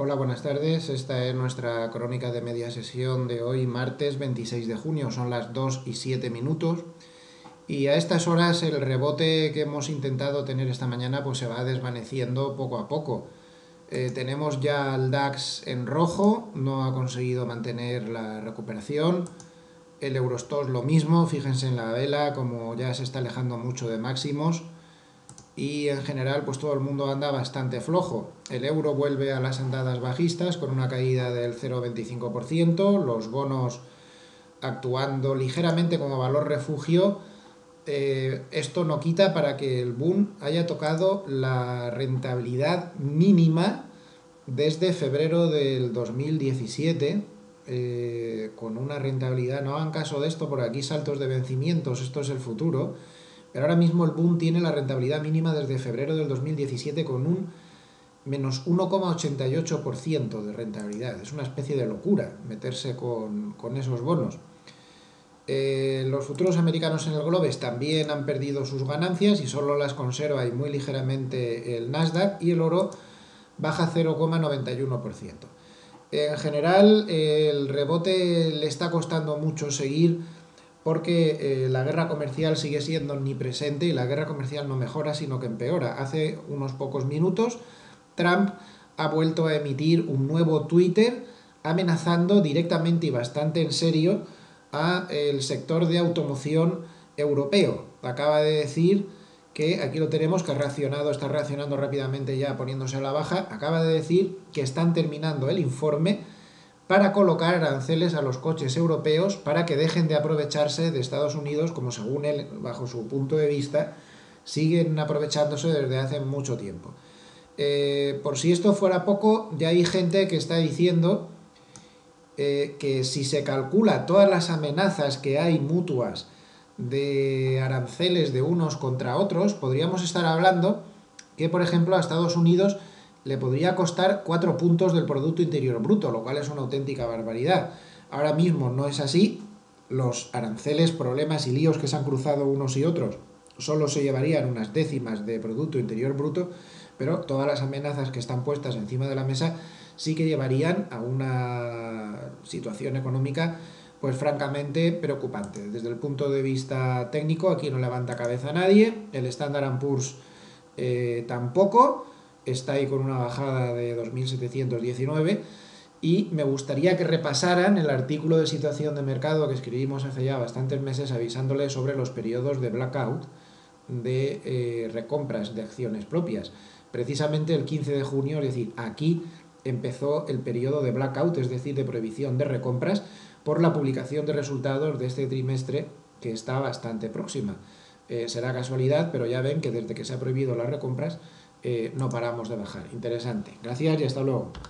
Hola, buenas tardes. Esta es nuestra crónica de media sesión de hoy, martes 26 de junio. Son las 2 y 7 minutos. Y a estas horas el rebote que hemos intentado tener esta mañana pues se va desvaneciendo poco a poco. Eh, tenemos ya el DAX en rojo, no ha conseguido mantener la recuperación. El Eurostox lo mismo, fíjense en la vela como ya se está alejando mucho de máximos y en general pues todo el mundo anda bastante flojo. El euro vuelve a las andadas bajistas con una caída del 0,25%, los bonos actuando ligeramente como valor refugio. Eh, esto no quita para que el boom haya tocado la rentabilidad mínima desde febrero del 2017, eh, con una rentabilidad, no hagan caso de esto, por aquí saltos de vencimientos, esto es el futuro, pero ahora mismo el boom tiene la rentabilidad mínima desde febrero del 2017 con un menos 1,88% de rentabilidad. Es una especie de locura meterse con, esos bonos. Eh, los futuros americanos en el Globes también han perdido sus ganancias y solo las conserva y muy ligeramente el Nasdaq y el oro baja 0,91%. En general, el rebote le está costando mucho seguir porque eh, la guerra comercial sigue siendo omnipresente y la guerra comercial no mejora, sino que empeora. Hace unos pocos minutos, Trump ha vuelto a emitir un nuevo Twitter amenazando directamente y bastante en serio a el sector de automoción europeo. Acaba de decir que aquí lo tenemos, que ha reaccionado, está reaccionando rápidamente ya poniéndose a la baja, acaba de decir que están terminando el informe para colocar aranceles a los coches europeos para que dejen de aprovecharse de Estados Unidos, como según él, bajo su punto de vista, siguen aprovechándose desde hace mucho tiempo. Eh, por si esto fuera poco, ya hay gente que está diciendo eh, que si se calcula todas las amenazas que hay mutuas de aranceles de unos contra otros, podríamos estar hablando que, por ejemplo, a Estados Unidos le podría costar 4 puntos del Producto Interior Bruto, lo cual es una auténtica barbaridad. Ahora mismo no es así, los aranceles, problemas y líos que se han cruzado unos y otros solo se llevarían unas décimas de Producto Interior Bruto, pero todas las amenazas que están puestas encima de la mesa sí que llevarían a una situación económica pues francamente preocupante. Desde el punto de vista técnico aquí no levanta cabeza nadie, el Standard Poor's eh, tampoco, está ahí con una bajada de 2.719 y me gustaría que repasaran el artículo de situación de mercado que escribimos hace ya bastantes meses avisándole sobre los periodos de blackout de eh, recompras de acciones propias. Precisamente el 15 de junio, es decir, aquí empezó el periodo de blackout, es decir, de prohibición de recompras, por la publicación de resultados de este trimestre que está bastante próxima. Eh, será casualidad, pero ya ven que desde que se ha prohibido las recompras, eh, no paramos de bajar. Interesante. Gracias y hasta luego.